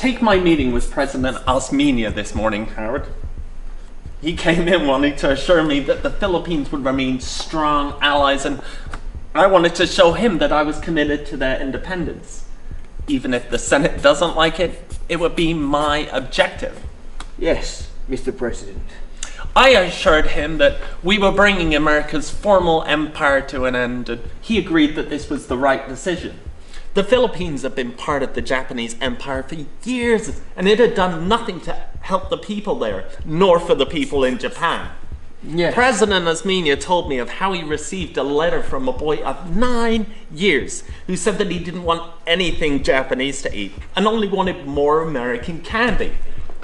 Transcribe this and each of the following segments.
Take my meeting with President Osmeña this morning, Howard. He came in wanting to assure me that the Philippines would remain strong allies, and I wanted to show him that I was committed to their independence. Even if the Senate doesn't like it, it would be my objective. Yes, Mr. President. I assured him that we were bringing America's formal empire to an end, and he agreed that this was the right decision. The Philippines have been part of the Japanese empire for years, and it had done nothing to help the people there, nor for the people in Japan. Yes. President Osmeña told me of how he received a letter from a boy of nine years who said that he didn't want anything Japanese to eat and only wanted more American candy.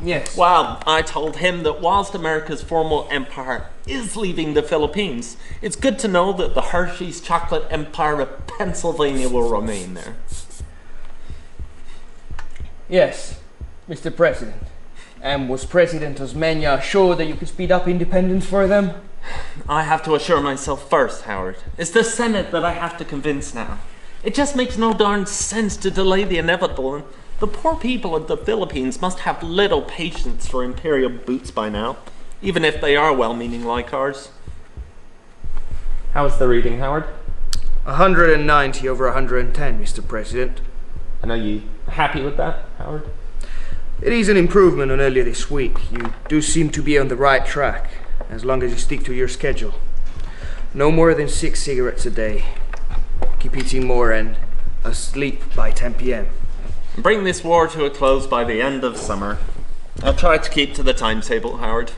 yes. Well, I told him that whilst America's formal empire is leaving the Philippines, it's good to know that the Hershey's chocolate empire of Pennsylvania will remain there. Yes, Mr. President. And was President Osmeña sure that you could speed up independence for them? I have to assure myself first, Howard. It's the Senate that I have to convince now. It just makes no darn sense to delay the inevitable, and the poor people of the Philippines must have little patience for imperial boots by now, even if they are well meaning like ours. How's the reading, Howard? 190 over 110, Mr. President. And are you happy with that, Howard? It is an improvement on earlier this week. You do seem to be on the right track, as long as you stick to your schedule. No more than six cigarettes a day. Keep eating more and asleep by 10 p.m. Bring this war to a close by the end of summer. I'll try to keep to the timetable, Howard.